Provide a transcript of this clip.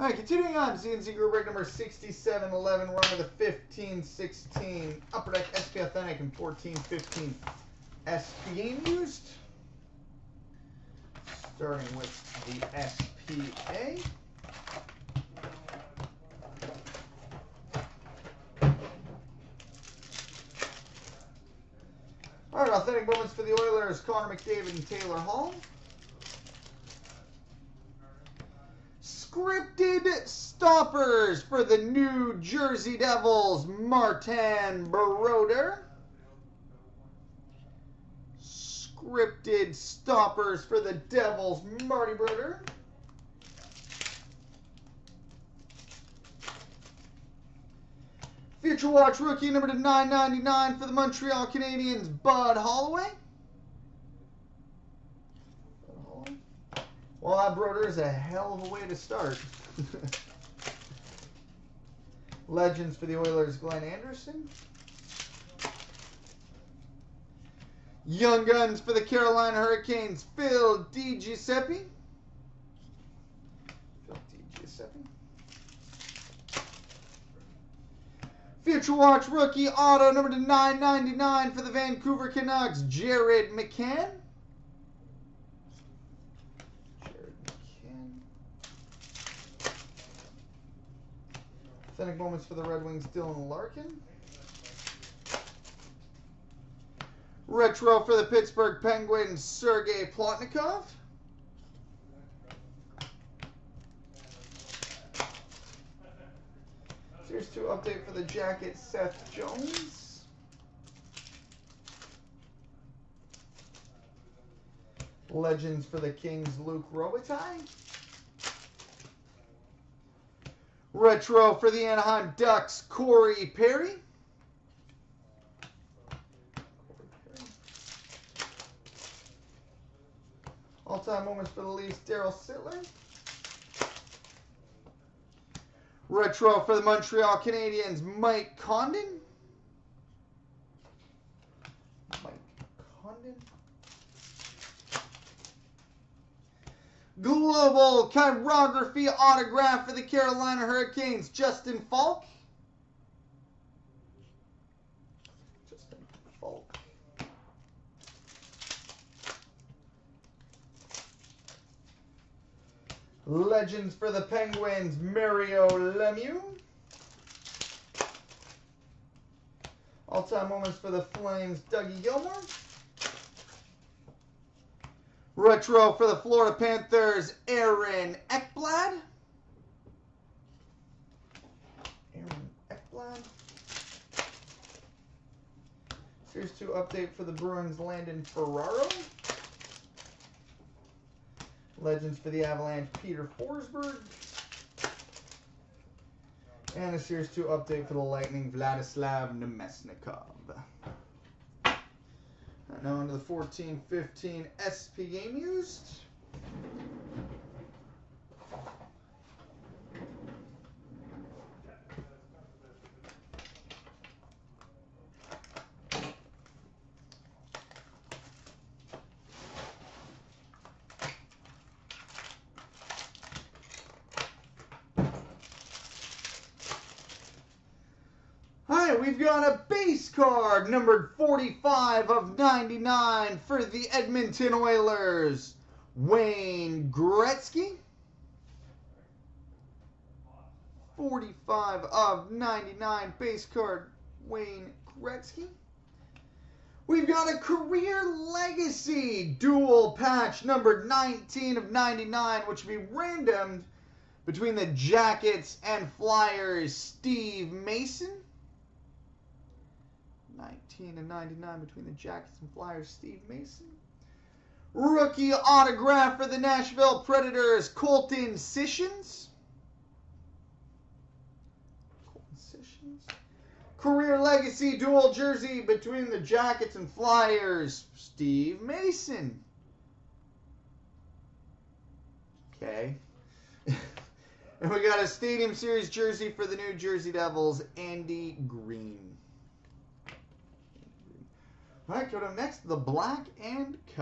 All right, continuing on, CNC Group break number 6711, run with a 1516 Upper Deck SP Authentic and 1415 SP used. Starting with the SPA. All right, authentic moments for the Oilers, Connor McDavid and Taylor Hall. Scripted stoppers for the New Jersey Devils, Martin Brodeur. Scripted stoppers for the Devils, Marty Brodeur. Future Watch rookie number to 999 for the Montreal Canadiens, Bud Holloway. Brodeur is a hell of a way to start. Legends for the Oilers, Glenn Anderson. Young Guns for the Carolina Hurricanes, Phil DiGiuseppe. Phil DiGiuseppe. Future Watch rookie auto number to 999 for the Vancouver Canucks, Jared McCann. Authentic moments for the Red Wings, Dylan Larkin. Retro for the Pittsburgh Penguins, Sergei Plotnikov. Here's to update for the Jackets, Seth Jones. Legends for the Kings, Luc Robitaille. Retro for the Anaheim Ducks, Corey Perry. All-time moments for the Leafs, Darryl Sittler. Retro for the Montreal Canadiens, Mike Condon. Mike Condon. Global chirography autograph for the Carolina Hurricanes, Justin Faulk. Justin Faulk. Legends for the Penguins, Mario Lemieux. All-time moments for the Flames, Dougie Gilmour. Retro for the Florida Panthers, Aaron Ekblad. Aaron Ekblad. Series 2 update for the Bruins, Landon Ferraro. Legends for the Avalanche, Peter Forsberg. And a Series 2 update for the Lightning, Vladislav Namestnikov. Now on to the 14-15 SP game used. We've got a base card numbered 45 of 99 for the Edmonton Oilers. Wayne Gretzky. 45 of 99 base card Wayne Gretzky. We've got a career legacy dual patch numbered 19 of 99 which will be randomed between the Jackets and Flyers Steve Mason. 19 and 99 between the Jackets and Flyers, Steve Mason. Rookie autograph for the Nashville Predators, Colton Sissons. Colton Sissons. Career legacy dual jersey between the Jackets and Flyers, Steve Mason. Okay. and we got a Stadium Series jersey for the New Jersey Devils, Andy Greene. All right, go to next, the black and cut.